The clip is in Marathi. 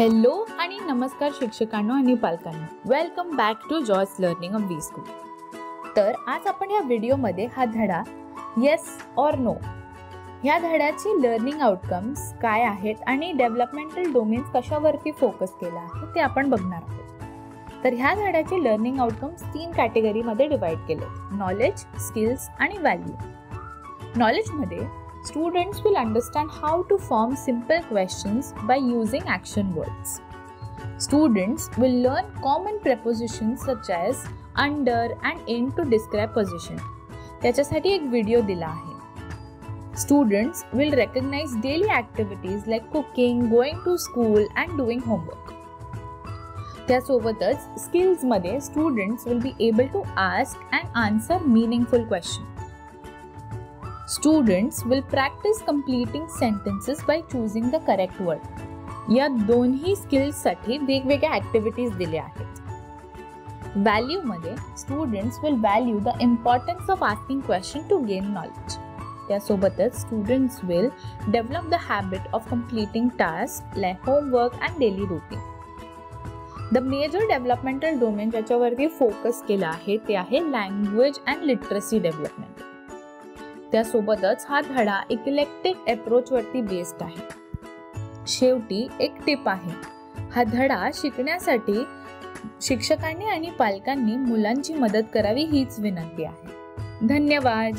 हॅलो आणि नमस्कार शिक्षकांनो आणि पालकांनो. Welcome back to joy's learning of V school तर आज आपण या व्हिडिओमध्ये हा धडा येस ऑर नो ह्या धड्याची लर्निंग आउटकम्स काय आहेत आणि डेव्हलपमेंटल डोमेन्स कशावरती फोकस केला आहे ते आपण बघणार आहोत. तर ह्या धड्याचे लर्निंग आउटकम्स तीन कॅटेगरीमध्ये डिवाईड केले. नॉलेज स्किल्स आणि व्हॅल्यू नॉलेजमध्ये students will understand how to form simple questions by using action words. Students will learn common prepositions such as under and in to describe position. त्याच्यासाठी एक व्हिडिओ दिला आहे students will recognise daily activities like cooking going to school and doing homework त्यासोबतच स्किल्समध्ये students will be able to ask and answer meaningful question Students will practise completing sentences by choosing the correct word या दोन्ही स्किल्ससाठी वेगवेगळ्या ॲक्टिव्हिटीज दिल्या आहेत. व्हॅल्यूमध्ये students will value the importance of asking question to gain knowledge त्यासोबतच students will develop the habit of completing task like homework and daily routine the major developmental domain ज्याच्यावरती फोकस केला आहे ते आहे लँग्वेज अँड लिटरसी डेव्हलपमेंट त्यासोबतच हा धडा इलेक्ट्रिक अप्रोचवरती बेस्ड आहे. शेवटी एक टिप आहे. हा धडा शिकण्यासाठी शिक्षकांनी आणि पालकांनी मुलांची मदत करावी हीच विनंती आहे. धन्यवाद.